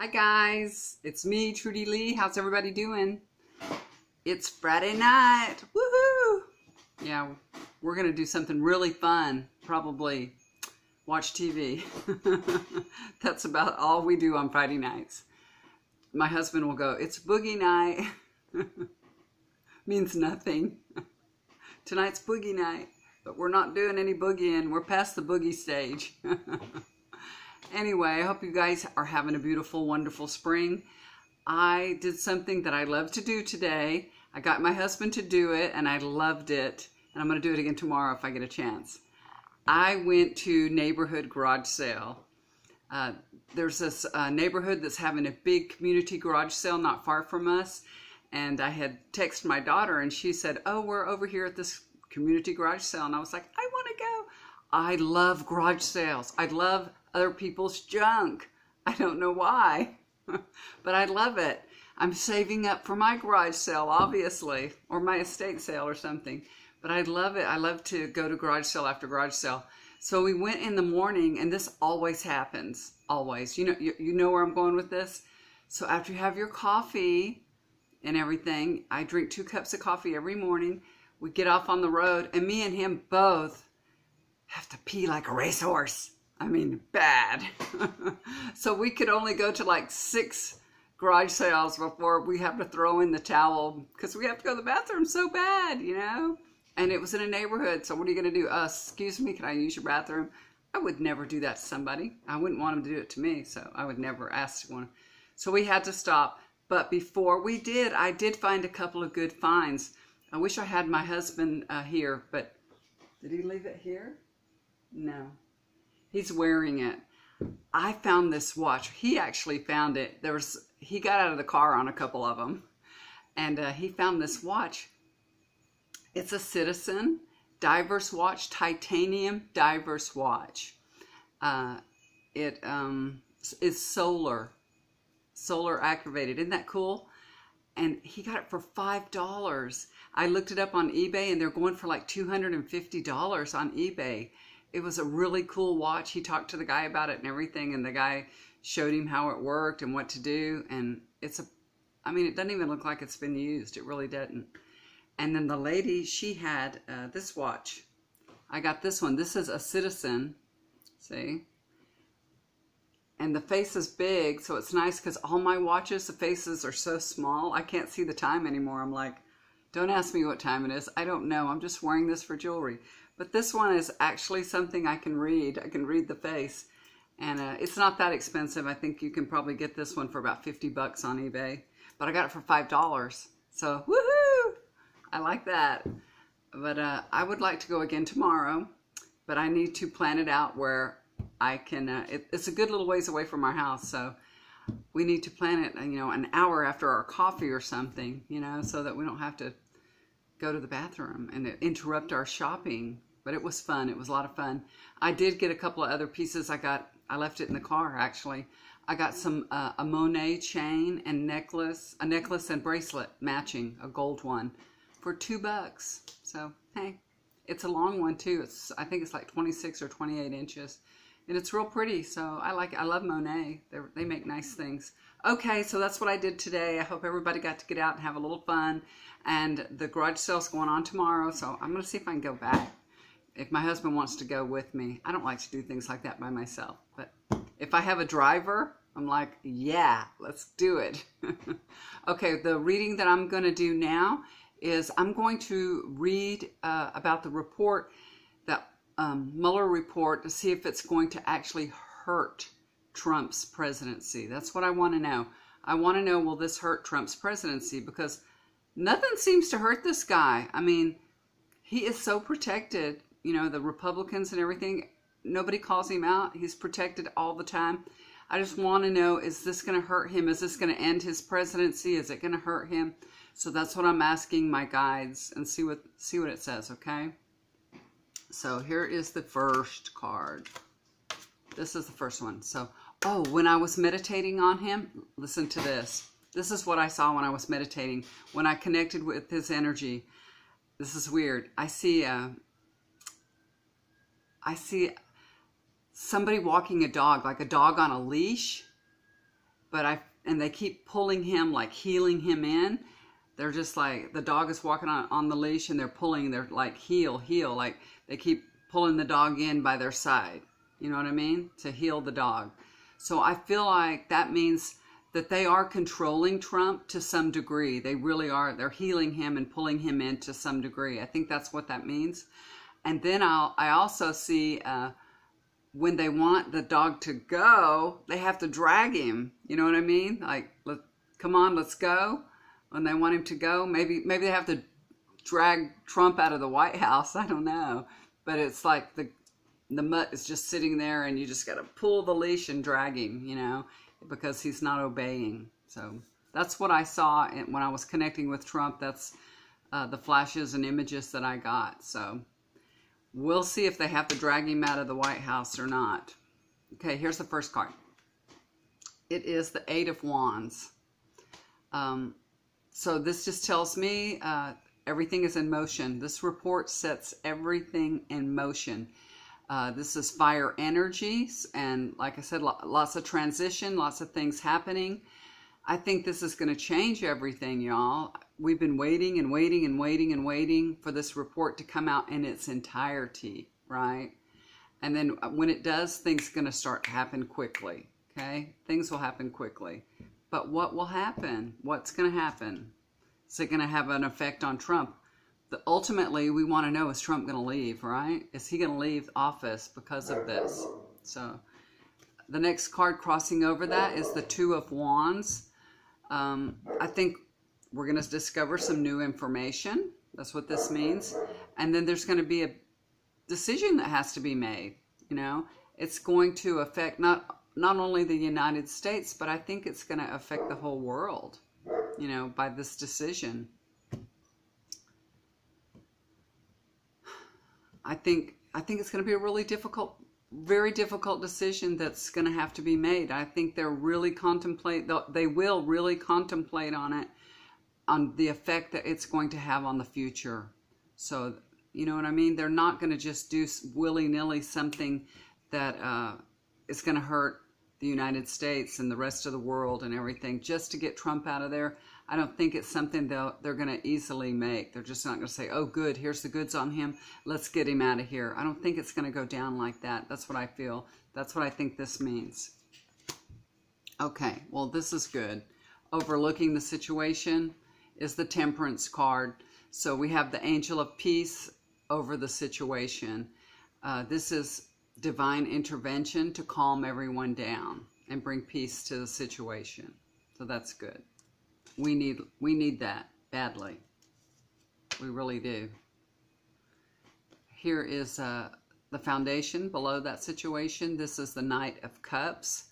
Hi guys, it's me, Trudy Lee. How's everybody doing? It's Friday night. Woohoo! Yeah, we're gonna do something really fun. Probably watch TV. That's about all we do on Friday nights. My husband will go, It's boogie night. Means nothing. Tonight's boogie night, but we're not doing any boogieing. We're past the boogie stage. Anyway, I hope you guys are having a beautiful, wonderful spring. I did something that I love to do today. I got my husband to do it and I loved it. And I'm going to do it again tomorrow if I get a chance. I went to neighborhood garage sale. Uh, there's this uh, neighborhood that's having a big community garage sale not far from us. And I had texted my daughter and she said, Oh, we're over here at this community garage sale. And I was like, I want to go. I love garage sales. I love other people's junk. I don't know why, but I love it. I'm saving up for my garage sale, obviously, or my estate sale or something. But I love it. I love to go to garage sale after garage sale. So we went in the morning, and this always happens. Always. You know, you, you know where I'm going with this. So after you have your coffee and everything, I drink two cups of coffee every morning. We get off on the road, and me and him both have to pee like a racehorse. I mean, bad. so we could only go to like six garage sales before we have to throw in the towel because we have to go to the bathroom so bad, you know? And it was in a neighborhood. So what are you going to do? Uh, excuse me, can I use your bathroom? I would never do that to somebody. I wouldn't want them to do it to me. So I would never ask one. So we had to stop. But before we did, I did find a couple of good finds. I wish I had my husband uh, here, but did he leave it here? No. He's wearing it. I found this watch. He actually found it. There was he got out of the car on a couple of them, and uh, he found this watch. It's a Citizen Divers Watch, titanium divers watch. Uh, it um, is solar, solar activated. Isn't that cool? And he got it for five dollars. I looked it up on eBay, and they're going for like two hundred and fifty dollars on eBay it was a really cool watch. He talked to the guy about it and everything, and the guy showed him how it worked and what to do. And it's a, I mean, it doesn't even look like it's been used. It really doesn't. And then the lady, she had uh, this watch. I got this one. This is a Citizen. See? And the face is big, so it's nice because all my watches, the faces are so small, I can't see the time anymore. I'm like, don't ask me what time it is. I don't know. I'm just wearing this for jewelry. But this one is actually something I can read. I can read the face. And uh, it's not that expensive. I think you can probably get this one for about 50 bucks on eBay. But I got it for $5. So, woohoo! I like that. But uh, I would like to go again tomorrow. But I need to plan it out where I can... Uh, it, it's a good little ways away from our house. So we need to plan it, you know, an hour after our coffee or something, you know, so that we don't have to go to the bathroom and interrupt our shopping but it was fun. It was a lot of fun. I did get a couple of other pieces. I got, I left it in the car actually. I got some, uh, a Monet chain and necklace, a necklace and bracelet matching, a gold one for two bucks. So, hey, it's a long one too. It's, I think it's like 26 or 28 inches and it's real pretty. So I like, I love Monet. they they make nice things. Okay, so that's what I did today. I hope everybody got to get out and have a little fun. And the garage sale's going on tomorrow, so I'm going to see if I can go back if my husband wants to go with me, I don't like to do things like that by myself. But if I have a driver, I'm like, yeah, let's do it. okay, the reading that I'm going to do now is I'm going to read uh, about the report, that um, Mueller report, to see if it's going to actually hurt Trump's presidency. That's what I want to know. I want to know, will this hurt Trump's presidency? Because nothing seems to hurt this guy. I mean, he is so protected you know, the Republicans and everything, nobody calls him out. He's protected all the time. I just want to know, is this going to hurt him? Is this going to end his presidency? Is it going to hurt him? So that's what I'm asking my guides and see what see what it says, okay? So here is the first card. This is the first one. So, oh, when I was meditating on him, listen to this. This is what I saw when I was meditating. When I connected with his energy. This is weird. I see a, I see somebody walking a dog, like a dog on a leash, but I and they keep pulling him like heeling him in. They're just like the dog is walking on on the leash and they're pulling. They're like heel heel like they keep pulling the dog in by their side. You know what I mean? To heel the dog. So I feel like that means that they are controlling Trump to some degree. They really are. They're heeling him and pulling him in to some degree. I think that's what that means. And then I'll, I also see uh, when they want the dog to go, they have to drag him. You know what I mean? Like, let, come on, let's go. When they want him to go, maybe maybe they have to drag Trump out of the White House. I don't know, but it's like the the mutt is just sitting there, and you just got to pull the leash and drag him. You know, because he's not obeying. So that's what I saw when I was connecting with Trump. That's uh, the flashes and images that I got. So we'll see if they have to drag him out of the White House or not. Okay, here's the first card. It is the Eight of Wands. Um, so this just tells me uh, everything is in motion. This report sets everything in motion. Uh, this is fire energies, and like I said, lots of transition, lots of things happening. I think this is going to change everything, y'all. We've been waiting and waiting and waiting and waiting for this report to come out in its entirety, right? And then uh, when it does, things going to start to happen quickly, okay? Things will happen quickly. But what will happen? What's going to happen? Is it going to have an effect on Trump? The, ultimately we want to know is Trump going to leave, right? Is he going to leave office because of this? So the next card crossing over that is the Two of Wands. Um, I think we're going to discover some new information. That's what this means. And then there's going to be a decision that has to be made. You know, it's going to affect not not only the United States, but I think it's going to affect the whole world. You know, by this decision. I think I think it's going to be a really difficult, very difficult decision that's going to have to be made. I think they're really contemplate. They will really contemplate on it, on the effect that it's going to have on the future. So you know what I mean. They're not going to just do willy nilly something that uh, is going to hurt the United States and the rest of the world and everything just to get Trump out of there. I don't think it's something they'll, they're going to easily make. They're just not going to say, oh, good, here's the goods on him. Let's get him out of here. I don't think it's going to go down like that. That's what I feel. That's what I think this means. Okay, well, this is good. Overlooking the situation is the temperance card. So we have the angel of peace over the situation. Uh, this is divine intervention to calm everyone down and bring peace to the situation. So that's good. We need we need that badly. We really do. Here is uh, the foundation below that situation. This is the Knight of Cups.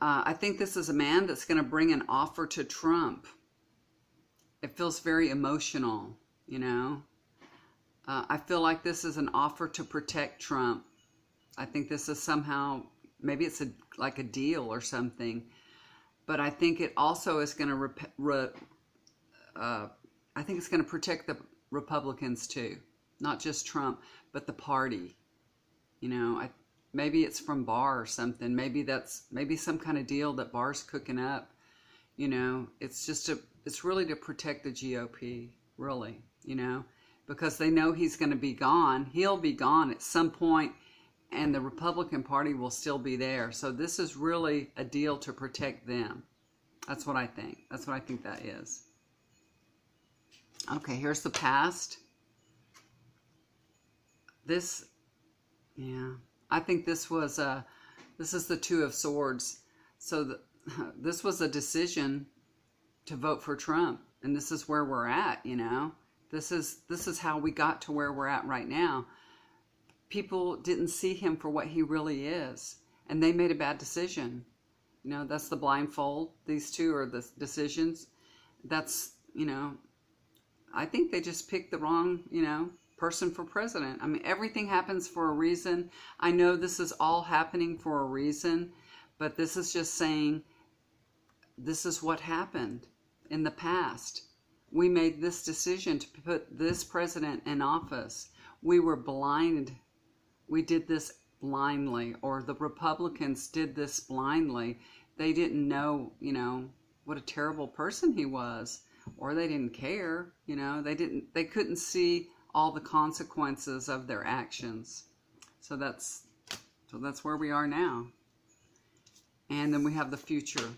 Uh, I think this is a man that's going to bring an offer to Trump. It feels very emotional, you know. Uh, I feel like this is an offer to protect Trump. I think this is somehow, maybe it's a, like a deal or something but I think it also is going to, uh, I think it's going to protect the Republicans too, not just Trump, but the party. You know, I, maybe it's from Barr or something. Maybe that's maybe some kind of deal that Barr's cooking up. You know, it's just a, it's really to protect the GOP, really. You know, because they know he's going to be gone. He'll be gone at some point and the Republican Party will still be there. So this is really a deal to protect them. That's what I think. That's what I think that is. Okay, here's the past. This, yeah, I think this was a, this is the Two of Swords. So the, this was a decision to vote for Trump, and this is where we're at. You know, this is this is how we got to where we're at right now people didn't see him for what he really is and they made a bad decision. You know that's the blindfold. These two are the decisions. That's you know i think they just picked the wrong you know person for president. I mean everything happens for a reason. I know this is all happening for a reason but this is just saying this is what happened in the past. We made this decision to put this president in office. We were blind we did this blindly, or the Republicans did this blindly. they didn't know, you know, what a terrible person he was, or they didn't care, you know, they didn't, they couldn't see all the consequences of their actions. So that's, so that's where we are now. And then we have the future.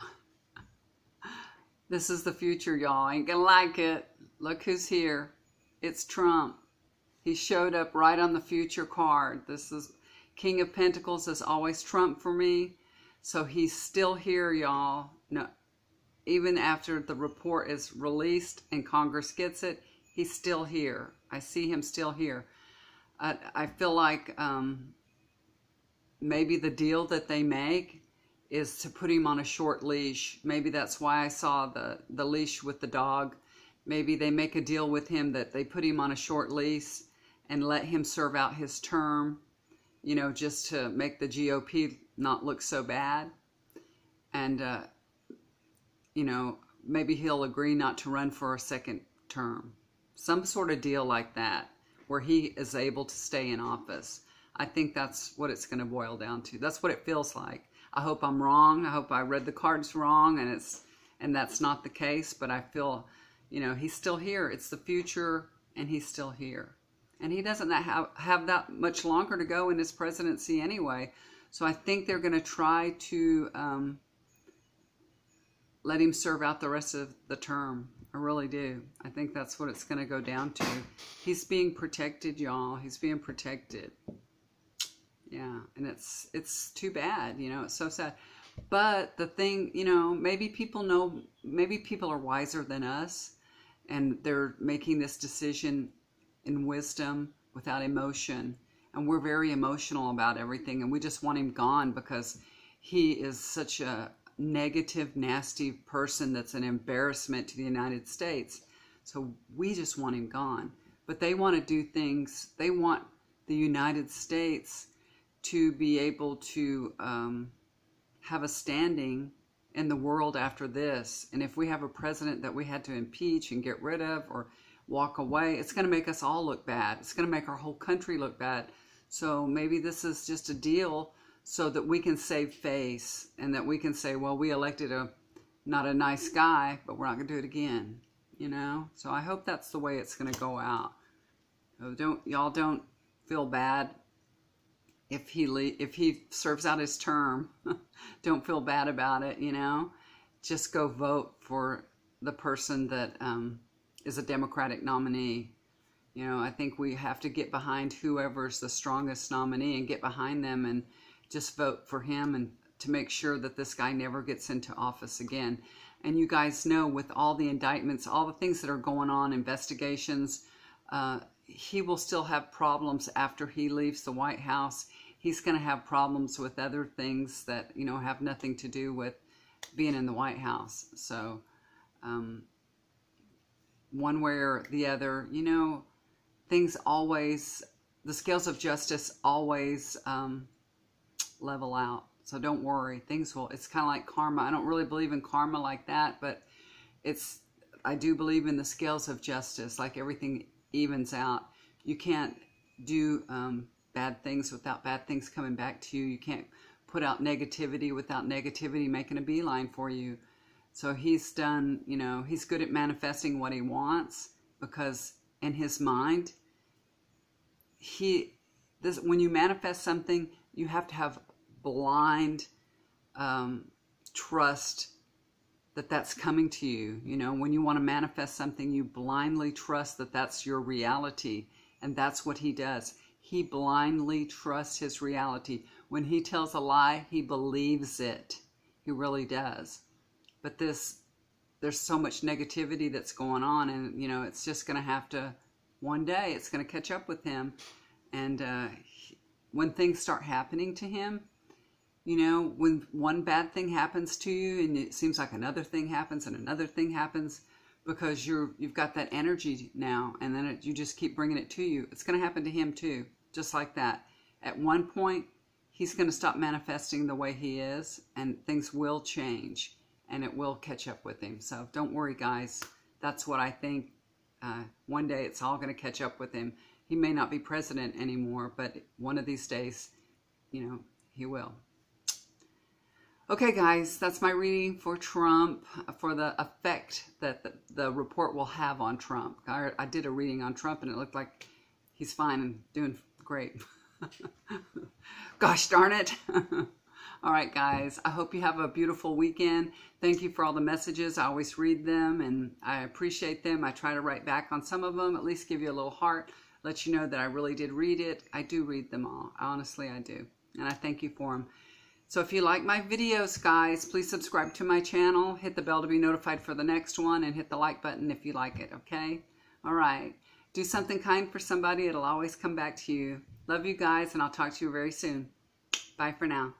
this is the future, y'all. Ain't gonna like it. Look who's here. It's Trump. He showed up right on the future card. This is King of Pentacles is always Trump for me. So he's still here, y'all. No, even after the report is released and Congress gets it, he's still here. I see him still here. I, I feel like um, maybe the deal that they make is to put him on a short leash. Maybe that's why I saw the, the leash with the dog. Maybe they make a deal with him that they put him on a short leash and let him serve out his term, you know, just to make the GOP not look so bad. And, uh, you know, maybe he'll agree not to run for a second term. Some sort of deal like that where he is able to stay in office. I think that's what it's going to boil down to. That's what it feels like. I hope I'm wrong. I hope I read the cards wrong and it's and that's not the case, but I feel, you know, he's still here. It's the future and he's still here. And he doesn't have, have that much longer to go in his presidency anyway. So I think they're going to try to um, let him serve out the rest of the term. I really do. I think that's what it's going to go down to. He's being protected, y'all. He's being protected. Yeah, and it's it's too bad, you know. It's so sad. But the thing, you know, maybe people know, maybe people are wiser than us, and they're making this decision in wisdom without emotion. And we're very emotional about everything, and we just want him gone because he is such a negative, nasty person that's an embarrassment to the United States. So we just want him gone. But they want to do things, they want the United States to be able to um, have a standing in the world after this. And if we have a president that we had to impeach and get rid of or walk away, it's going to make us all look bad. It's going to make our whole country look bad. So maybe this is just a deal so that we can save face and that we can say, well, we elected a not a nice guy, but we're not going to do it again. You know? So I hope that's the way it's going to go out. So don't y'all don't feel bad if he if he serves out his term. don't feel bad about it, you know? Just go vote for the person that um, is a Democratic nominee. You know, I think we have to get behind whoever's the strongest nominee and get behind them and just vote for him and to make sure that this guy never gets into office again. And you guys know with all the indictments, all the things that are going on, investigations, uh, he will still have problems after he leaves the White House. He's going to have problems with other things that, you know, have nothing to do with being in the White House. So, um, one way or the other, you know, things always, the scales of justice always um, level out. So don't worry, things will, it's kind of like karma. I don't really believe in karma like that, but it's, I do believe in the scales of justice, like everything evens out. You can't do um, bad things without bad things coming back to you. You can't put out negativity without negativity making a beeline for you. So he's done, you know, he's good at manifesting what he wants because in his mind, he, this, when you manifest something, you have to have blind um, trust that that's coming to you. You know, when you want to manifest something, you blindly trust that that's your reality. And that's what he does. He blindly trusts his reality. When he tells a lie, he believes it. He really does. But this, there's so much negativity that's going on, and, you know, it's just going to have to, one day, it's going to catch up with him. And uh, when things start happening to him, you know, when one bad thing happens to you and it seems like another thing happens and another thing happens because you're you've got that energy now and then it, you just keep bringing it to you. It's going to happen to him too, just like that. At one point, he's going to stop manifesting the way he is and things will change and it will catch up with him. So don't worry, guys. That's what I think. Uh, one day it's all going to catch up with him. He may not be president anymore, but one of these days, you know, he will. Okay, guys, that's my reading for Trump, for the effect that the, the report will have on Trump. I, I, did a reading on Trump and it looked like he's fine and doing great. Gosh darn it. all right, guys, I hope you have a beautiful weekend. Thank you for all the messages. I always read them and I appreciate them. I try to write back on some of them, at least give you a little heart, let you know that I really did read it. I do read them all. Honestly, I do. And I thank you for them. So if you like my videos, guys, please subscribe to my channel. Hit the bell to be notified for the next one and hit the like button if you like it, okay? All right. Do something kind for somebody. It'll always come back to you. Love you guys, and I'll talk to you very soon. Bye for now.